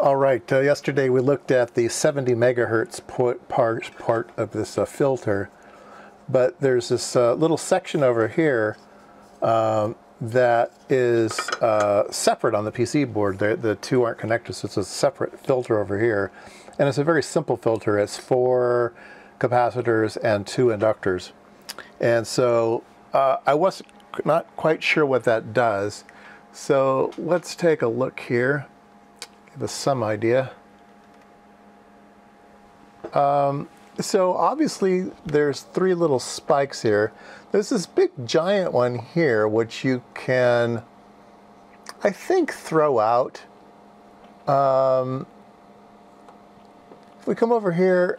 All right, uh, yesterday we looked at the 70 megahertz part, part of this uh, filter, but there's this uh, little section over here um, that is uh, separate on the PC board. The, the two aren't connected, so it's a separate filter over here. And it's a very simple filter. It's four capacitors and two inductors. And so uh, I was not quite sure what that does. So let's take a look here give us some idea. Um, so obviously there's three little spikes here. There's this big giant one here, which you can, I think, throw out. Um, if we come over here,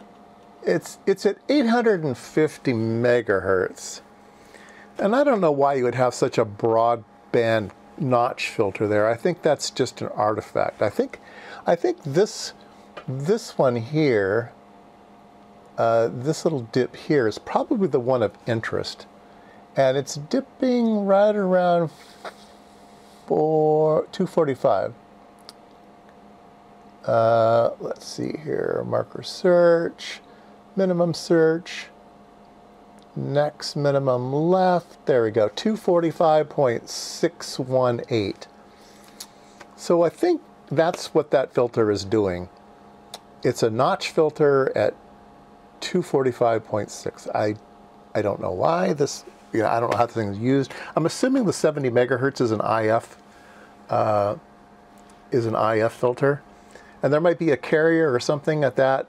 it's, it's at 850 megahertz. And I don't know why you would have such a broadband notch filter there. I think that's just an artifact. I think, I think this, this one here, uh, this little dip here is probably the one of interest. And it's dipping right around four, 245. Uh, let's see here, marker search, minimum search, next minimum left, there we go, 245.618. So I think that's what that filter is doing. It's a notch filter at 245.6. I, I don't know why this, you know, I don't know how the thing is used. I'm assuming the 70 megahertz is an IF, uh, is an IF filter. And there might be a carrier or something at that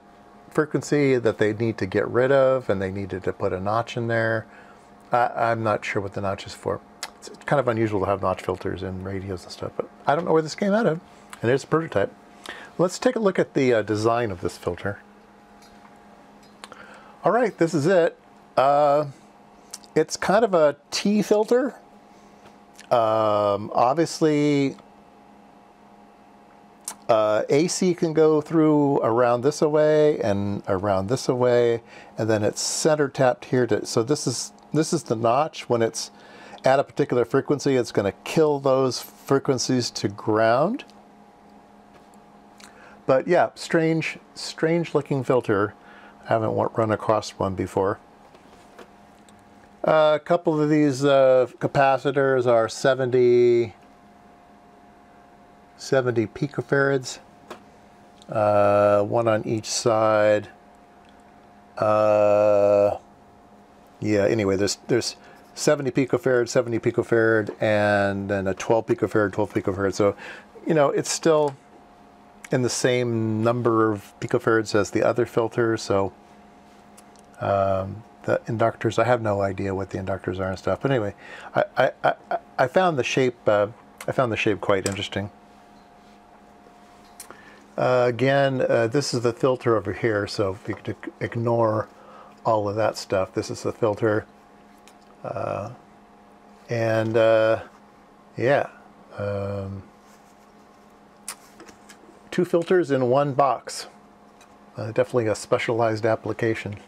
frequency that they need to get rid of and they needed to put a notch in there. I, am not sure what the notch is for. It's kind of unusual to have notch filters in radios and stuff, but I don't know where this came out of. And it's a prototype. Let's take a look at the uh, design of this filter. All right, this is it. Uh, it's kind of a T filter. Um, obviously, uh, AC can go through around this away and around this away, and then it's center tapped here to, so this is, this is the notch. When it's at a particular frequency, it's gonna kill those frequencies to ground. But yeah, strange, strange looking filter. I haven't run across one before. Uh, a couple of these uh, capacitors are 70 70 picofarads, uh, one on each side. Uh, yeah, anyway, there's, there's 70 picofarad, 70 picofarad, and then a 12 picofarad, 12 picofarad. So, you know, it's still in the same number of picofarads as the other filters. So um, the inductors, I have no idea what the inductors are and stuff. But anyway, I, I, I, I found the shape, uh, I found the shape quite interesting. Uh, again, uh, this is the filter over here, so if you could ignore all of that stuff, this is the filter. Uh, and uh, yeah, um, two filters in one box. Uh, definitely a specialized application.